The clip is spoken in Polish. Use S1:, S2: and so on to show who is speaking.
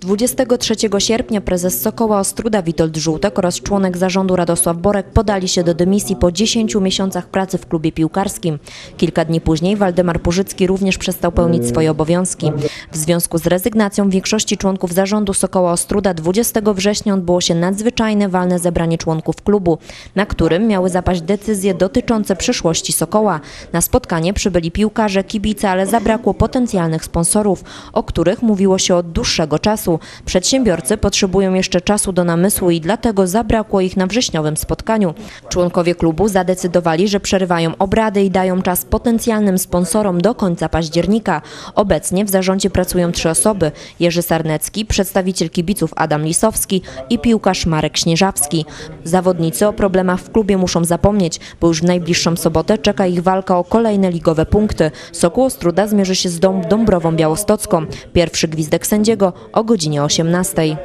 S1: 23 sierpnia prezes Sokoła Ostruda Witold Żółtek oraz członek zarządu Radosław Borek podali się do dymisji po 10 miesiącach pracy w klubie piłkarskim. Kilka dni później Waldemar Purzycki również przestał pełnić swoje obowiązki. W związku z rezygnacją większości członków zarządu Sokoła Ostruda 20 września odbyło się nadzwyczajne walne zebranie członków klubu, na którym miały zapaść decyzje dotyczące przyszłości Sokoła. Na spotkanie przybyli piłkarze, kibice, ale zabrakło potencjalnych sponsorów, o których mówiło się od dłuższego czasu. Przedsiębiorcy potrzebują jeszcze czasu do namysłu i dlatego zabrakło ich na wrześniowym spotkaniu. Członkowie klubu zadecydowali, że przerywają obrady i dają czas potencjalnym sponsorom do końca października. Obecnie w zarządzie pracują trzy osoby: Jerzy Sarnecki, przedstawiciel kibiców Adam Lisowski i piłkarz Marek Śnieżawski. Zawodnicy o problemach w klubie muszą zapomnieć, bo już w najbliższą sobotę czeka ich walka o kolejne ligowe punkty. Sokół Ostruda zmierzy się z Dąbrową Białostocką. Pierwszy gwizdek sędziego o godzinie 18.